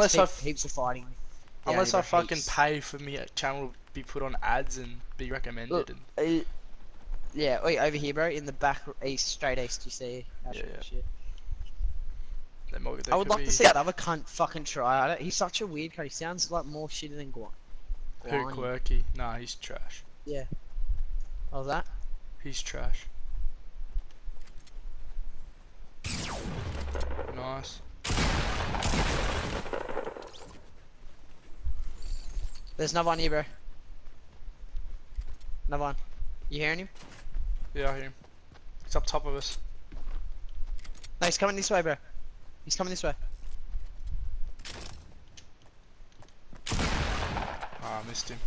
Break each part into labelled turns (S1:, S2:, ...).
S1: Unless I,
S2: heaps of fighting.
S1: Unless I fucking
S2: heaps.
S1: pay for me channel to be put on ads and be recommended.
S2: Look,
S1: and,
S2: Uh, yeah, wait, over here, bro, in the back east, straight east, you see.
S1: Yeah, yeah.
S2: shit.
S1: might- there
S2: I would like
S1: be,
S2: to see that other cunt fucking try. He's such a weird cunt. He sounds like more shitty than Guan.
S1: Who quirky? Nah, he's trash.
S2: Yeah. was that?
S1: He's trash. Nice.
S2: There's another one here, bro. Another one. You hearing him?
S1: Yeah, I hear him. He's up top of us.
S2: No, he's coming this way, bro. He's coming this way.
S1: Ah, I missed him.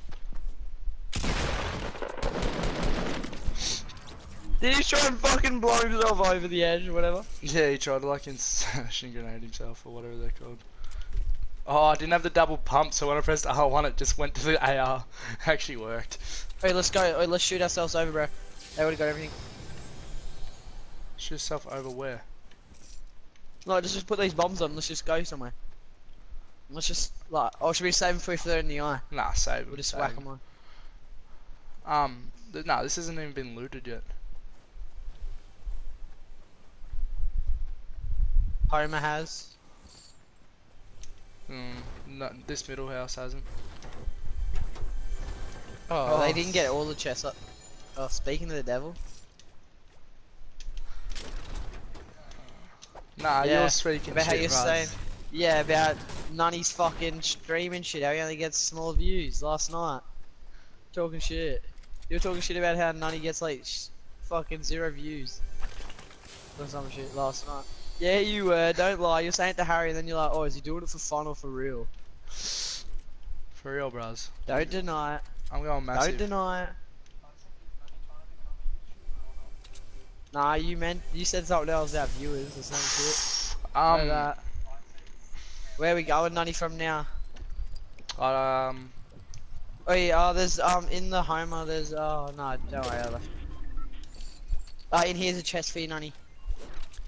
S2: Did he try and fucking blow himself over the edge or whatever?
S1: Yeah, he tried to like insertion grenade himself or whatever they're called. Oh, I didn't have the double pump, so when I pressed R1, it just went to the AR. Actually worked.
S2: Hey, let's go. Hey, let's shoot ourselves over, bro. They already got everything.
S1: Shoot yourself over where?
S2: No, just just put these bombs on. Let's just go somewhere. Let's just like, oh, should we save them for if they're in the eye?
S1: Nah, save
S2: We'll just
S1: save
S2: whack them on.
S1: Um, th- nah, this hasn't even been looted yet.
S2: Homer has.
S1: Hmm, no, this middle house hasn't.
S2: Oh, they
S1: Oh.
S2: didn't get all the chests up. Oh, speaking of the devil.
S1: Nah,
S2: Yeah,
S1: you're speaking
S2: about how
S1: shit,
S2: you're saying- Yeah, about Nunny's fucking streaming shit. How he only gets small views last night. Talking shit. You were talking shit about how Nunny gets like sh- fucking zero views. Or some shit last night. Yeah, you were. Don't lie. You're saying it to Harry, and then you're like, oh, is he doing it for fun or for real?
S1: For real, bros.
S2: Don't deny it.
S1: I'm going massive.
S2: Don't deny it. Nah, you meant you said something else about viewers or some shit.
S1: Um,
S2: that. Where we going, Nunny, from now?
S1: um,
S2: Oh yeah, uh, there's um in the Homer. There's oh no, don't worry. I left. Uh, in here's a chest for you, Nunny.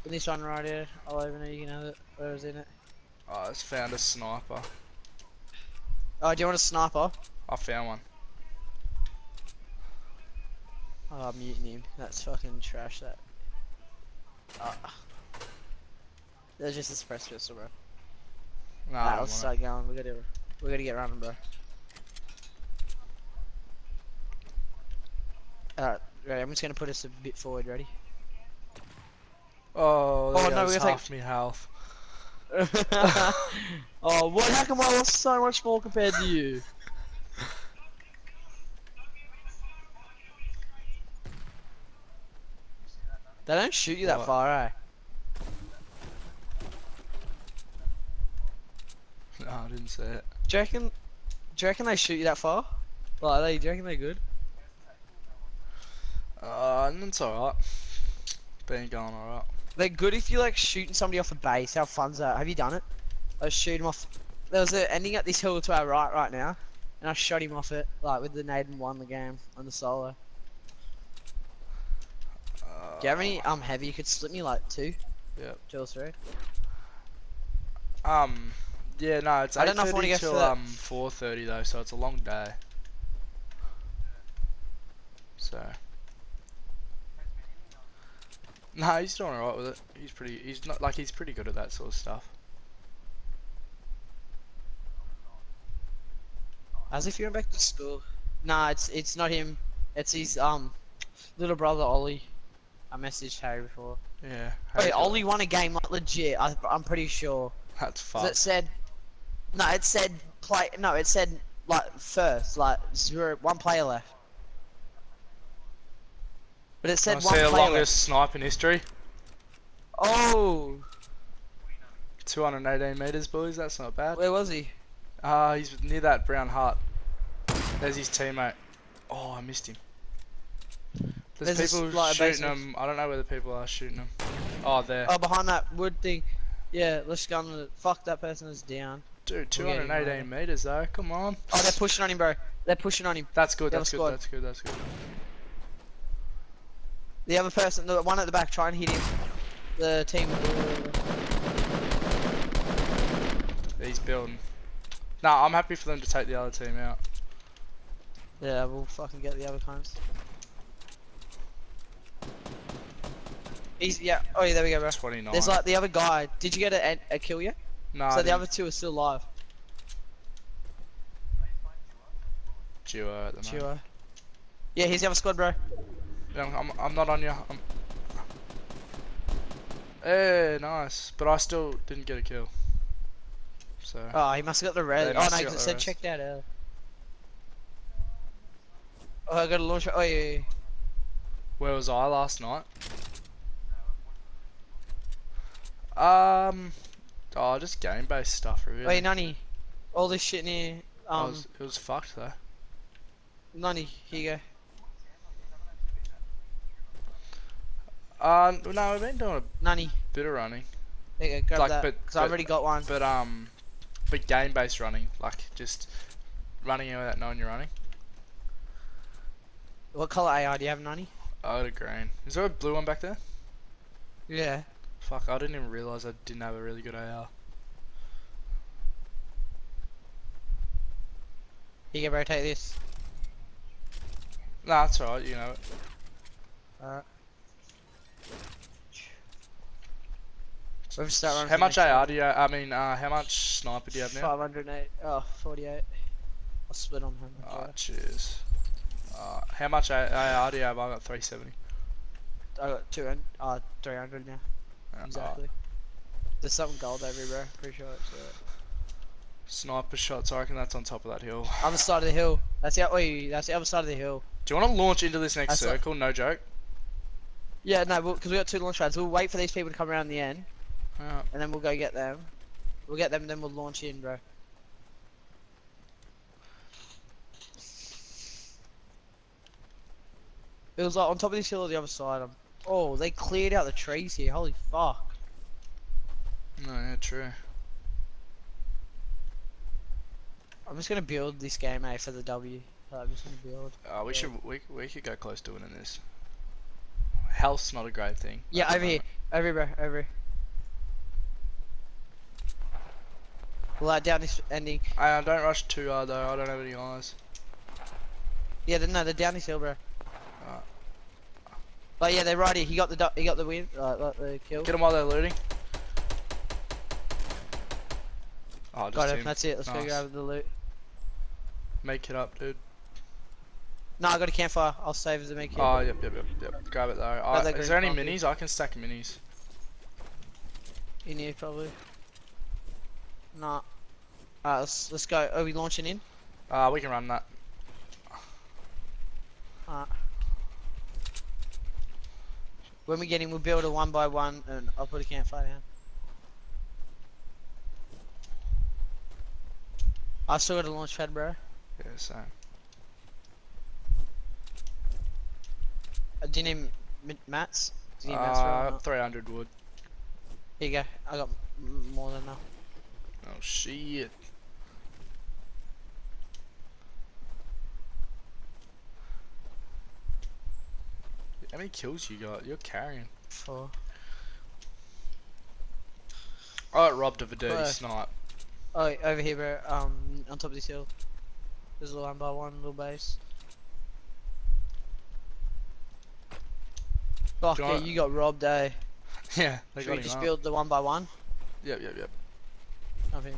S2: In this one right here. I'll open it. You can have it. Where's in it?
S1: I just found a sniper.
S2: Oh, do you want a sniper?
S1: I found one.
S2: Oh, I'm muting him. That's fucking trash. That. Uh, there's just a suppressed pistol, bro.
S1: Nah, don't
S2: let's start going. We gotta, we gotta get running, bro. Alright, ready. I'm just gonna put us a bit forward. Ready?
S1: Oh,
S2: Oh, no,
S1: goes
S2: we gotta
S1: half me health.
S2: oh, what? How come I lost so much more compared to you? They don't shoot you that
S1: What?
S2: far, eh?
S1: No, I didn't say it.
S2: Do you reckon? Do you reckon they shoot you that far? Like, they, do you reckon they're good?
S1: Uh, it's alright. Been going alright.
S2: They're good if you like shooting somebody off a base. How fun's that? Have you done it? I shoot him off. There was an ending at this hill to our right right now, and I shot him off it like with the nade and won the game on the solo.
S1: Uh,
S2: Do you have any um heavy? You could slip me like two.
S1: Yep.
S2: Two or three.
S1: Um, yeah, no, it's
S2: I don't know if I
S1: 8.30
S2: wanna go
S1: till
S2: for
S1: um 4.30 though, so it's a long day. So. Nah, he's doing alright with it. He's pretty, he's not, like, he's pretty good at that sort of stuff.
S2: As if you went back to school. Nah, it's it's not him. It's his um little brother Ollie. I messaged Harry before.
S1: Yeah.
S2: Wait,
S1: Harry
S2: Ollie won a game like legit. I, I'm pretty sure.
S1: That's fucked.
S2: it said, no, it said play. No, it said like first, like zero, one player left. But it said
S1: Wanna
S2: one
S1: the
S2: player left.
S1: longest snipe in history?
S2: Oh,
S1: 218 meters, boys. That's not bad.
S2: where was he?
S1: Ah, he's near that brown hut. There's his teammate. Oh, I missed him. There's,
S2: There's
S1: people shooting him. I don't know where the people are shooting him. Oh, there.
S2: Oh, behind that wood thing. Yeah, let's go on the. Fuck that person is down.
S1: Dude,
S2: we'll
S1: 218 meters though. Come on.
S2: Oh, they're pushing on him, bro. They're pushing on him.
S1: That's good.
S2: The
S1: That's good. That's good. That's good.
S2: The other person, the one at the back, try and hit him. The team.
S1: He's building. Nah, I'm happy for them to take the other team out.
S2: Yeah, we'll fucking get the other times. He's yeah. Oh yeah, there we go, bro.
S1: 29.
S2: There's like the other guy. Did you get a, a kill yet?
S1: nah,
S2: so the other two are still alive.
S1: duo at the moment.
S2: Duo. Yeah, here's the other squad, bro.
S1: Yeah, I'm, I'm not on you. I'm... Hey, nice. But I still didn't get a kill. So.
S2: Oh, he must have got the red.
S1: They
S2: Oh no,
S1: have
S2: 'cause
S1: got
S2: it said
S1: rest.
S2: that out. Oh, I got a launcher. Oh yeah. yeah.
S1: Where was I last night? Um. Oh, just game based stuff, really.
S2: Wait, Nani. All this shit near.
S1: I
S2: Um,
S1: was, it was fucked though.
S2: Nani, here you go.
S1: Uh, no, we've been doing a
S2: Nani,
S1: bit of running,
S2: there you go. Grab
S1: Like,
S2: that.
S1: but-
S2: Because I've already got one.
S1: but um, but game based running, like just running in without knowing you're running.
S2: What color AR do you have, Nani?
S1: I got a green. Is there a blue one back there?
S2: Yeah.
S1: Fuck, I didn't even realize I didn't have a really good AR.
S2: You can rotate this.
S1: Nah, that's alright. You know it.
S2: Alright. We've start running.
S1: How much
S2: next
S1: AR do you? I mean, uh, how much sniper do you have now?
S2: 508. Oh, 48. I'll split on him.
S1: Oh, cheers. Uh, how much A- AR do you have? I got 370.
S2: I got 200. Uh, 300 now.
S1: Uh,
S2: Exactly. There's something gold over here, bro. Pretty sure it's uh,
S1: sniper shots. I reckon that's on top of that hill.
S2: other side of the hill. That's the oi, that's the other side of the hill.
S1: Do you want to launch into this next
S2: That's like-
S1: circle? No joke.
S2: Yeah, no, because we got two launch pads. We'll wait for these people to come around the end,
S1: Yeah.
S2: and then we'll go get them. We'll get them, and then we'll launch in, bro. It was like on top of this hill or the other side. Um, oh, they cleared out the trees here. Holy fuck.
S1: No, yeah, true.
S2: I'm just gonna build this game, eh, for the W. I'm just gonna build.
S1: Uh, we
S2: Yeah.
S1: should we we could go close to winning this. Health's not a great thing.
S2: Yeah, over here.
S1: moment.
S2: Over here, bro. Over here. Well, uh, down this ending.
S1: Uh, don't rush too hard though. I don't have any eyes.
S2: Yeah, they're- no, they're down this hill, bro.
S1: Alright.
S2: But yeah, they're right here. He got the he got the win, like, like the kill.
S1: Get them while they're looting. Oh, just
S2: got him. That's it. Let's go
S1: Nice.
S2: grab the loot.
S1: Make it up, dude.
S2: No, I got a campfire. I'll save the make it.
S1: Oh, yep, yep, yep, yep. Grab it though. Uh, is there any
S2: green
S1: minis? I can stack minis.
S2: In here probably. Nah. Alright, let's let's go. Are we launching in?
S1: Uh, we can run that.
S2: Alright. When we get in, we'll build a one by one, and I'll put a campfire down. I still got a launch pad, bro.
S1: Yeah, same.
S2: Do you need mats? Do you need mats
S1: Uh,
S2: not?
S1: 300 wood.
S2: Here you go. I got more than enough.
S1: Oh shit. How many kills you got? You're carrying.
S2: Four.
S1: I got robbed of a dirty
S2: Where?
S1: snipe.
S2: Oh, over here, bro. Um, on top of this hill. There's a little one by one little base. Fuck
S1: you
S2: yeah, you got robbed, eh?
S1: yeah, they
S2: Should
S1: got
S2: we just
S1: up.
S2: build the one by one?
S1: Yep, yep, yep.
S2: Nothing.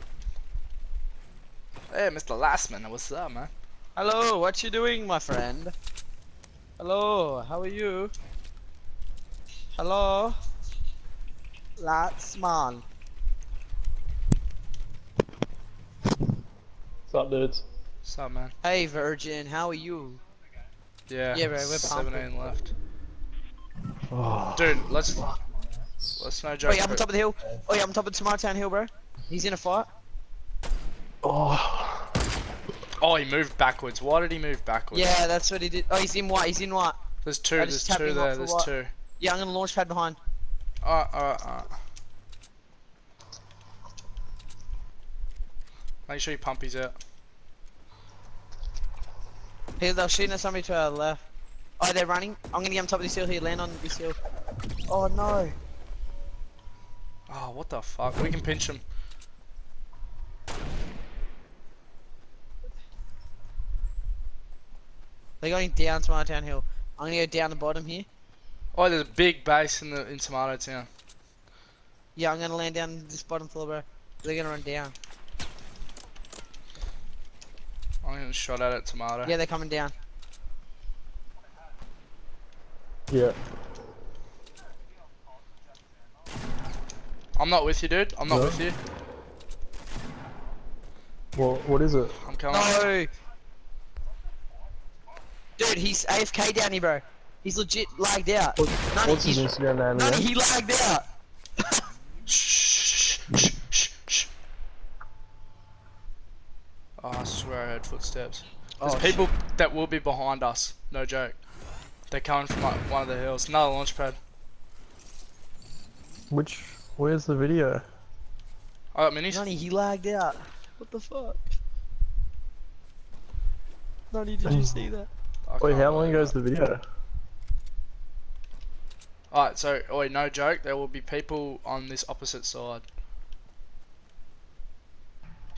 S1: Hey, Mr. Lastman, what's up, man?
S2: Hello, what you doing, my friend? Hello, how are you? Hello? Lastman.
S3: What's up, dudes?
S1: What's up, man?
S2: Hey, Virgin, how are you?
S1: Yeah,
S2: Yeah, bro, we're
S1: 17 left.
S3: Oh,
S1: Dude, let's let's no joke.
S2: Oh, yeah, up on top of the hill. Oh, yeah, up on top of Tomato Town Hill, bro. He's in a fight.
S3: oh.
S1: Oh, he moved backwards. Why did he move backwards?
S2: Yeah, that's what he did. Oh, he's in white. He's in white.
S1: There's two. There's two there. There's
S2: what?
S1: two.
S2: Yeah, I'm gonna launch pad behind.
S1: Alright, alright, alright. Make sure you pump his out.
S2: Here, they're shooting at somebody to our left. Oh, they're running. I'm gonna get on top of this hill here. Land on this hill. Oh no.
S1: Oh, what the fuck? We can pinch him.
S2: They're going down Tomato Town Hill. I'm gonna go down the bottom here.
S1: Oh, there's a big base in the in Tomato Town.
S2: Yeah, I'm gonna land down this bottom floor, bro. They're gonna run down.
S1: I'm gonna shot at it, Tomato.
S2: Yeah, they're coming down.
S3: Yeah.
S1: I'm not with you, dude. I'm not
S3: No.
S1: with you.
S3: Well, what is it?
S1: I'm coming.
S2: No! Dude, he's AFK down here, bro. He's legit lagged out.
S3: What,
S2: None,
S3: what's his
S2: he's,
S3: Instagram name
S2: none,
S3: again?
S2: he lagged out.
S1: Shh, shh, shh, shh. Oh, I swear I heard footsteps. There's
S2: Oh,
S1: people that will be behind us. No joke. They're coming from like one of the hills. Another launch pad.
S3: Which? Where's the video?
S1: I got minis.
S2: Nani, he lagged out. What the fuck? Nani, did you see that?
S1: I
S3: Wait, how long
S1: ago
S3: ago's
S1: that.
S3: the video?
S1: Alright, so, wait, no joke. There will be people on this opposite side.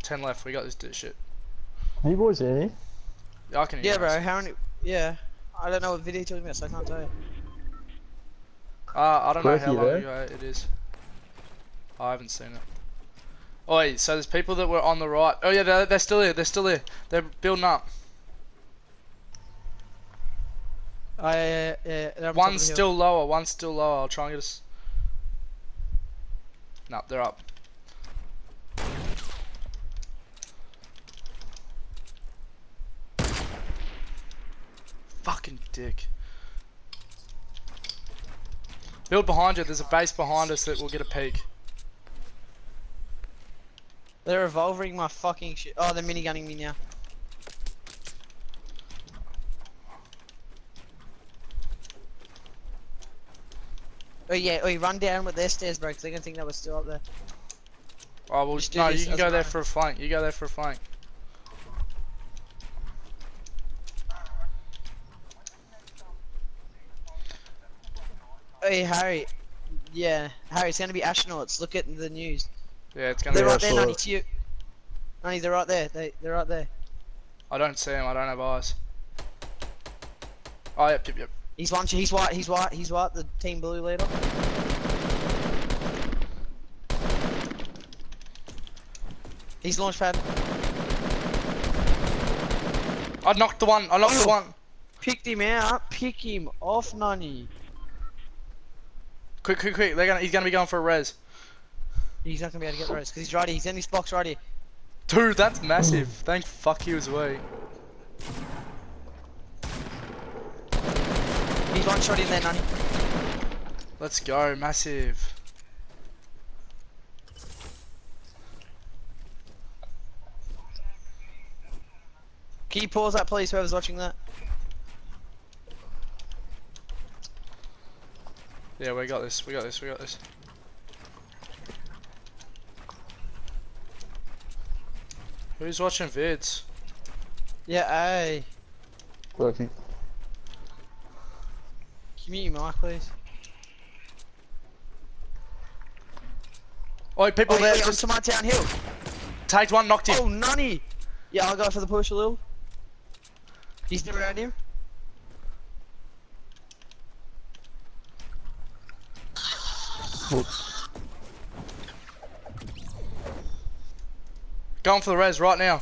S1: 10 left. We got this shit.
S3: Can you boys hear me?
S1: Yeah, I can hear
S2: Yeah,
S1: us.
S2: bro. How many? Yeah. I don't know what video you're talking about, so I can't tell you.
S1: Uh, I don't know how long ago it is. I haven't seen it. Oi, so there's people that were on the right. Oh yeah, they're, they're still here. They're still here. They're building up.
S2: I, uh, yeah, they're up
S1: One's still lower. One's still lower. I'll try and get us. No, they're up. Fucking dick. Build behind you. There's a base behind us that will get a peek.
S2: They're revolvering my fucking shit. Oh, they're minigunning me now. Oh yeah, oh you run down with their stairs, bro, 'cause they're gonna think that we're still up there.
S1: Oh well,
S2: Just
S1: no, you can go there for a flank. You go there for a flank.
S2: Hey Harry, yeah, Harry, it's gonna be astronauts. Look at the news.
S1: Yeah, it's gonna
S2: They're
S1: be.
S3: Yeah,
S2: right there,
S3: it.
S2: to you. Nani, they're right there. They, they're right there.
S1: I don't see him. I don't have eyes. Oh yep, yep, yep.
S2: He's one. He's white. He's white. He's white. The team blue leader. He's launch pad.
S1: I knocked the one. I knocked the
S2: Oh.
S1: one.
S2: Picked him out. Pick him off, Nani.
S1: Quick, quick, quick. They're gonna. He's gonna be going for a res.
S2: He's not gonna be able to get the rest because he's right here. He's in this box right here.
S1: Dude, that's massive. Thank fuck he was away.
S2: He's one shot in there, Nani.
S1: Let's go, massive.
S2: Can you pause that, please? Whoever's watching that.
S1: Yeah, we got this. We got this. We got this. Who's watching vids?
S2: Yeah, hey.
S3: Working.
S2: Can you mute your mic, please?
S1: Oi, people
S2: Oh,
S1: there.
S2: yeah,
S1: Just
S2: onto my town hill.
S1: tagged one, knocked him.
S2: Oh, Nani. Yeah, I'll go for the push a little. He's still around here.
S3: Whoops.
S1: Going for the res right now.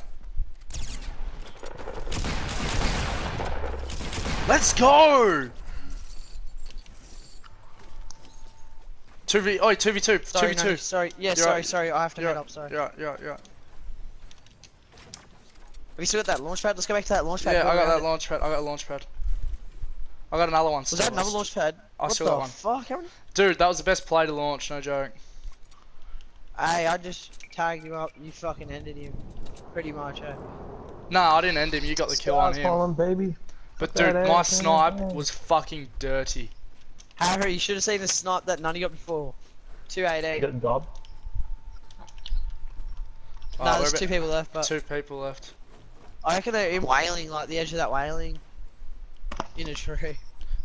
S1: Let's go. Two v. Oh, two v two. Two
S2: Sorry,
S1: v
S2: Nani.
S1: two.
S2: Sorry. Yeah,
S1: You're
S2: sorry,
S1: right.
S2: sorry. I have to head
S1: right.
S2: up. Sorry.
S1: Yeah, yeah, yeah.
S2: Have you still got that launch pad? Let's go back to that launch pad.
S1: Yeah,
S2: go
S1: I got that
S2: it.
S1: launch pad. I got a launch pad. I got another one.
S2: Was that another launch pad?
S1: I
S2: what
S1: still
S2: the
S1: got one.
S2: fuck? How many?
S1: Dude, that was the best play to launch. No joke.
S2: Hey, I just tagged him up. You fucking ended him. Pretty much, eh?
S1: Nah, I didn't end him. You got the kill on
S3: Stars
S1: him.
S3: falling, baby.
S1: But
S3: that
S1: dude, my
S3: ass
S1: snipe
S3: the
S1: was fucking dirty.
S2: Harry, you should have seen the snipe that none of you got before. 288.
S3: Get dubbed.
S1: Oh,
S2: no,
S1: we're
S2: there's two people left, but
S1: Two people left.
S2: I reckon they're in Wailing, like the edge of that Wailing. In a tree.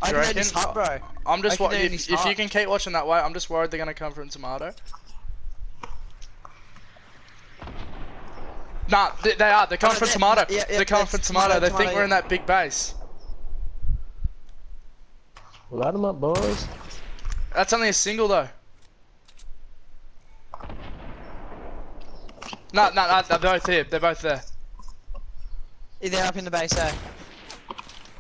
S2: I
S1: Do you
S2: reckon they're in this
S1: reckon?
S2: hut, bro.
S1: I'm just
S2: I
S1: wa-
S2: can do
S1: if, if you can keep watching that way, I'm just worried they're gonna come from tomato. Nah, they, they are. They're coming
S2: Oh,
S1: from tomato.
S2: yeah, yeah,
S1: they're coming from tomato.
S2: tomato,
S1: They think
S2: tomato,
S1: we're in that big base.
S3: Light 'em up, boys.
S1: That's only a single though. No, no, no, they're both here. They're both there.
S2: Yeah, they're up in the base, eh?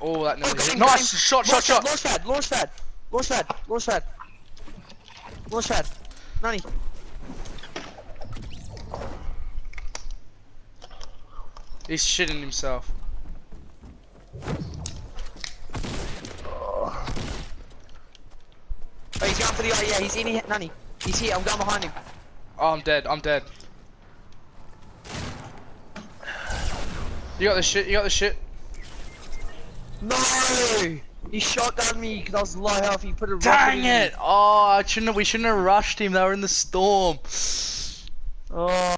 S1: Oh, that nearly hit. Nice shot, shot, shot.
S2: pad, launch pad, launch pad, launch pad, launch pad, launch pad. Nani.
S1: He's shitting himself.
S2: Oh, he's going for the. Oh, yeah, he's in here. Nani. He's here. I'm going behind him.
S1: Oh, I'm dead. I'm dead. You got the shit. You got the shit.
S2: No! He shotgunned me because I was low health. He put a
S1: Dang it! Oh, I shouldn't. Have, we shouldn't have rushed him. They were in the storm.
S2: Oh.